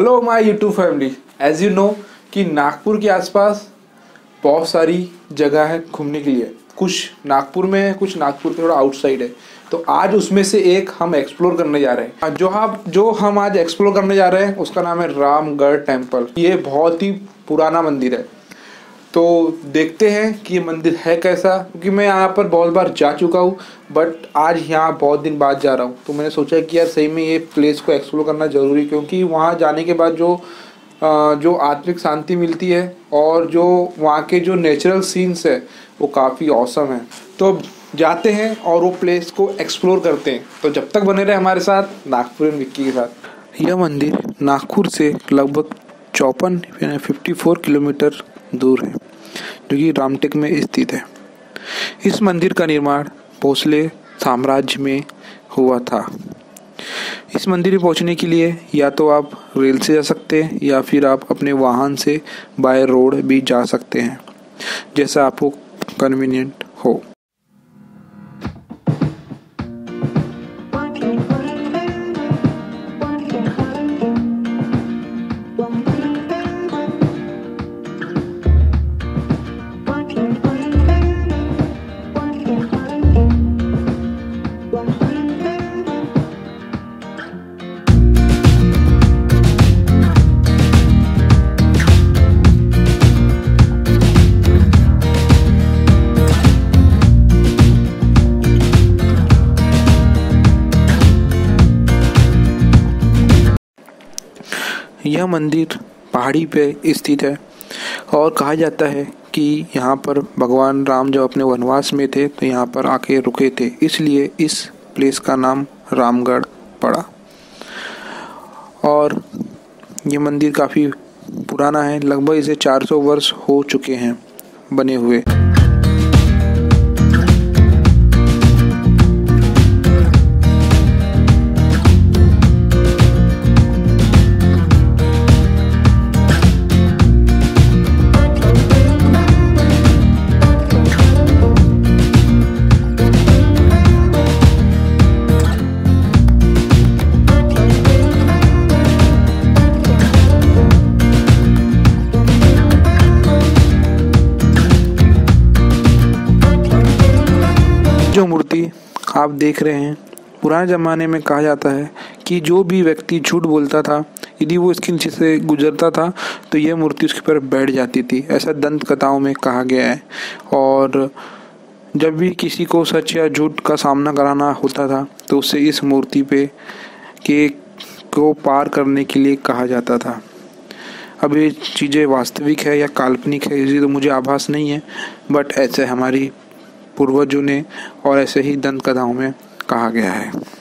Hello my YouTube family as you know कि नागपुर के आसपास बहुत सारी जगह है घूमने के लिए। कुछ नागपुर में है, कुछ नागपुर के थोड़ा आउटसाइड है। तो आज उसमें से एक हम एक्सप्लोर करने जा रहे हैं। जो आप जो हम आज एक्सप्लोर करने जा रहे हैं, उसका नाम है रामगढ़ टेंपल ये बहुत ही पुराना मंदिर है। तो देखते हैं कि ये मंदिर है कैसा, क्योंकि मैं यहाँ पर बहुत बार जा चुका हूँ बट आज यहाँ बहुत दिन बाद जा रहा हूँ। तो मैंने सोचा कि यार सही में ये प्लेस को एक्सप्लोर करना ज़रूरी क्योंकि वहाँ जाने के बाद जो जो आत्मिक शांति मिलती है और जो वहाँ के जो नेचुरल सीन्स है, वो काफ़ी औसम है। तो जाते हैं और वो प्लेस को एक्सप्लोर करते हैं। तो जब तक बने रहे हमारे साथ, नागपुर एंड विक्की के साथ। यह मंदिर नागपुर से लगभग चौपन यानी फिफ्टी फोर किलोमीटर दूर है, जो कि रामटेक में स्थित है। इस मंदिर का निर्माण भोसले साम्राज्य में हुआ था। इस मंदिर में पहुँचने के लिए या तो आप रेल से जा सकते हैं, या फिर आप अपने वाहन से बाय रोड भी जा सकते हैं, जैसा आपको कन्वीनियंट हो। यह मंदिर पहाड़ी पे स्थित है। और कहा जाता है कि यहाँ पर भगवान राम जब अपने वनवास में थे तो यहाँ पर आके रुके थे। इसलिए इस प्लेस का नाम रामगढ़ पड़ा। और ये मंदिर काफ़ी पुराना है, लगभग इसे 400 वर्ष हो चुके हैं बने हुए। आप देख रहे हैं। पुराने ज़माने में कहा जाता है कि जो भी व्यक्ति झूठ बोलता था, यदि वो इसके नीचे से गुजरता था तो यह मूर्ति उसके ऊपर बैठ जाती थी। ऐसा दंत कथाओं में कहा गया है। और जब भी किसी को सच या झूठ का सामना कराना होता था तो उसे इस मूर्ति पे के को पार करने के लिए कहा जाता था। अब ये चीज़ें वास्तविक है या काल्पनिक है इसी तो मुझे आभास नहीं है बट ऐसे हमारी पूर्वजों ने और ऐसे ही दंत कथाओं में कहा गया है।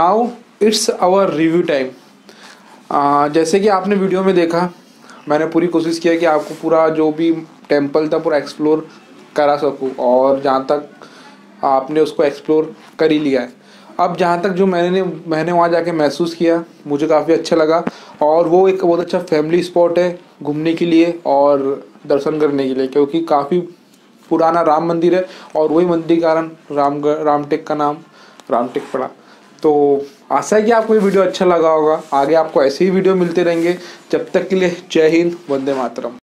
Now it's our review time जैसे कि आपने वीडियो में देखा, मैंने पूरी कोशिश किया कि आपको पूरा जो भी टेंपल था, पूरा एक्सप्लोर करा सकूँ। और जहाँ तक आपने उसको एक्सप्लोर कर ही लिया है। अब जहाँ तक जो मैंने मैंने वहाँ जाके महसूस किया, मुझे काफ़ी अच्छा लगा। और वो एक बहुत अच्छा फैमिली स्पॉट है घूमने के लिए और दर्शन करने के लिए, क्योंकि काफ़ी पुराना राम मंदिर है और वही मंदिर के कारण राम रामटेक का नाम रामटेक पड़ा। तो आशा है कि आपको ये वीडियो अच्छा लगा होगा। आगे आपको ऐसे ही वीडियो मिलते रहेंगे। जब तक के लिए जय हिंद, वंदे मातरम।